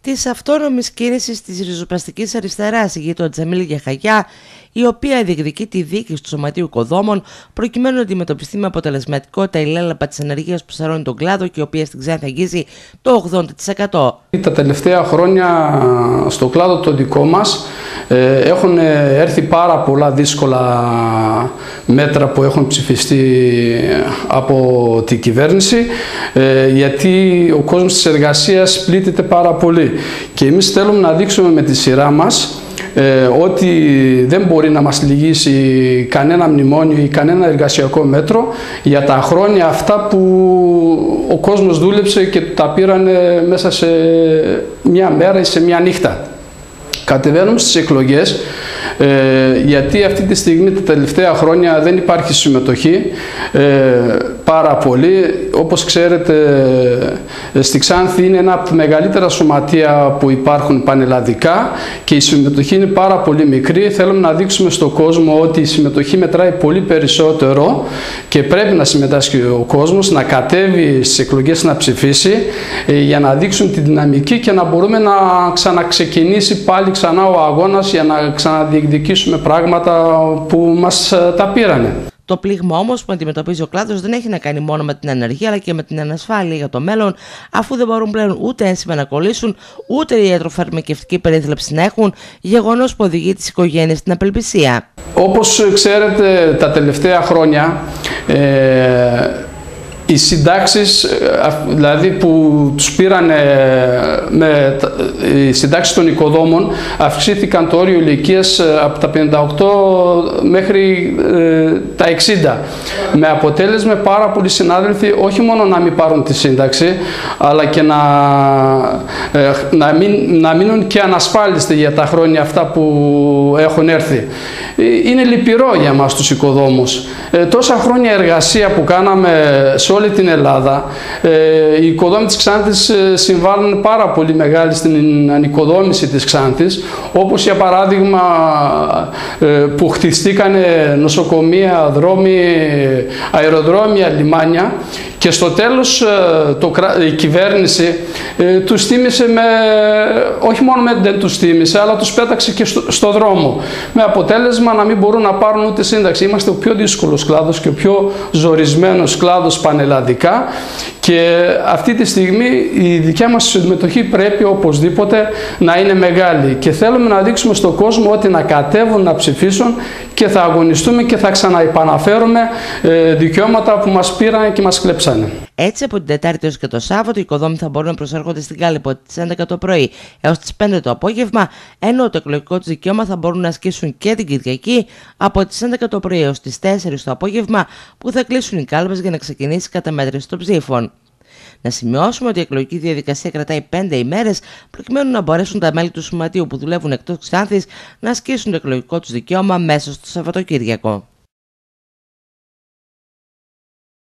της αυτόνομης κίνηση της ριζοπλαστικής αριστεράς, η τον Τζαμίλ Γιαχαγιά, η οποία διεκδικεί τη δίκη του Σωματείου Οικοδόμων προκειμένου να αντιμετωπιστεί με αποτελεσματικότητα η λέλαπα της ενεργείας που σαρώνει τον κλάδο και η οποία στην Ξάνθη αγγίζει το 80%. Τα τελευταία χρόνια στο κλάδο το δικό μας ε, έχουν έρθει πάρα πολλά δύσκολα μέτρα που έχουν ψηφιστεί από την κυβέρνηση ε, γιατί ο κόσμος της εργασίας πλήττεται πάρα πολύ και εμείς θέλουμε να δείξουμε με τη σειρά μας ε, ότι δεν μπορεί να μας λυγίσει κανένα μνημόνιο ή κανένα εργασιακό μέτρο για τα χρόνια αυτά που ο κόσμος δούλεψε και τα πήραν μέσα σε μια μέρα ή σε μια νύχτα. Κατεβαίνουμε στις εκλογές ε, γιατί αυτή τη στιγμή τα τελευταία χρόνια δεν υπάρχει συμμετοχή ε, πάρα πολύ. Όπως ξέρετε ε, στη Ξάνθη είναι ένα από τα μεγαλύτερα σωματεία που υπάρχουν πανελλαδικά και η συμμετοχή είναι πάρα πολύ μικρή. Θέλουμε να δείξουμε στον κόσμο ότι η συμμετοχή μετράει πολύ περισσότερο και πρέπει να συμμετάσχει ο κόσμος, να κατέβει στις εκλογές να ψηφίσει για να δείξουν τη δυναμική και να μπορούμε να ξαναξεκινήσει πάλι ξανά ο αγώνας για να ξαναδιεκδικήσουμε διεκδικήσουμε πράγματα που μας ε, τα πήρανε. Το πλήγμα όμως που αντιμετωπίζει ο κλάδος δεν έχει να κάνει μόνο με την ανεργία αλλά και με την ανασφάλεια για το μέλλον, αφού δεν μπορούν πλέον ούτε ένσημα να κολλήσουν, ούτε η ιατροφαρμακευτική περίθλιψη να έχουν, γεγονός που οδηγεί τις οικογένειες στην απελπισία. Όπως ξέρετε, τα τελευταία χρόνια. Ε, οι συντάξεις, ε, δηλαδή που τους πήραν με οι συντάξεις των οικοδόμων αυξήθηκαν το όριο ηλικίας ε, από τα 58 μέχρι ε, τα 60 με αποτέλεσμα πάρα πολλοί συνάδελφοι όχι μόνο να μην πάρουν τη σύνταξη αλλά και να, να, μην, να μείνουν και ανασφάλιστοι για τα χρόνια αυτά που έχουν έρθει. Είναι λυπηρό για μας τους οικοδόμους. τόσα χρόνια εργασία που κάναμε σε όλη την Ελλάδα. Ε, οι οικοδόμοι της Ξάνθης ε, συμβάλλουν πάρα πολύ μεγάλη στην ανοικοδόμηση της Ξάνθης, όπως για παράδειγμα ε, που χτιστήκαν νοσοκομεία, δρόμοι, αεροδρόμια, λιμάνια και στο τέλος το, η κυβέρνηση ε, τους τίμησε με, όχι μόνο με, δεν τους τίμησε, αλλά τους πέταξε και στο, στο δρόμο. Με αποτέλεσμα να μην μπορούν να πάρουν ούτε σύνταξη. Είμαστε ο πιο δύσκολος κλάδος και ο πιο ζορισμένος κλάδος πανελλαδικά και αυτή τη στιγμή η δικιά μας συμμετοχή πρέπει οπωσδήποτε να είναι μεγάλη και θέλουμε να δείξουμε στον κόσμο ότι να κατέβουν να ψηφίσουν και θα αγωνιστούμε και θα ξαναεπαναφέρουμε ε, δικαιώματα που μας πήραν και μας κλέψανε. Έτσι, από την Τετάρτη έως και το Σάββατο, οι οικοδόμοι θα μπορούν να προσέρχονται στην Κάλυπο από τις 11 το πρωί έως τις 5 το απόγευμα, ενώ το εκλογικό τους δικαίωμα θα μπορούν να ασκήσουν και την Κυριακή από τις 11 το πρωί έως τις 4 το απόγευμα, που θα κλείσουν οι κάλπες για να ξεκινήσει η καταμέτρηση των ψήφων. Να σημειώσουμε ότι η εκλογική διαδικασία κρατάει 5 ημέρες προκειμένου να μπορέσουν τα μέλη του Σωματείου που δουλεύουν εκτός Ξάνθης να ασκήσουν το εκλογικό τους δικαίωμα μέσα στο Σαββατοκύριακο.